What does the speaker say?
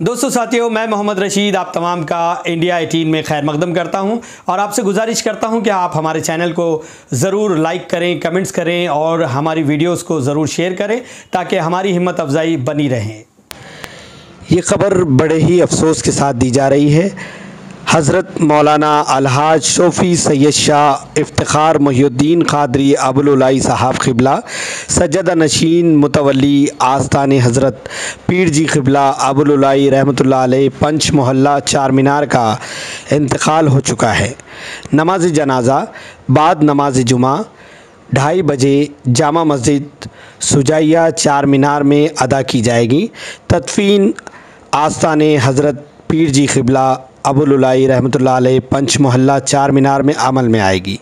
दोस्तों, साथियों, मैं मोहम्मद रशीद, आप तमाम का इंडिया 18 में खैर मकदम करता हूँ और आपसे गुजारिश करता हूँ कि आप हमारे चैनल को ज़रूर लाइक करें, कमेंट्स करें और हमारी वीडियोस को ज़रूर शेयर करें ताकि हमारी हिम्मत अफजाई बनी रहे। ये ख़बर बड़े ही अफसोस के साथ दी जा रही है। हज़रत मौलाना अलहाज शोफ़ी सैयद शाह इफ्तार मोहुद्दीन ख़ादरी अबुलाई साहब ख़िबला सजदा नशीन मुतवली आस्तान हज़रत पीर जी ख़िबला अबुलाई रहमत पंच मोहल्ला चार मीनार का इंतकाल हो चुका है। नमाज़ जनाजा, बाद नमाज़ जुमा, ढाई बजे जामा मस्जिद सुजाइया चार मीनार में अदा की जाएगी। तदफीन आस्तान हज़रत पीर जी ख़िबला अबुलाई रहमत पंच मोहल्ला चार मीनार में अमल में आएगी।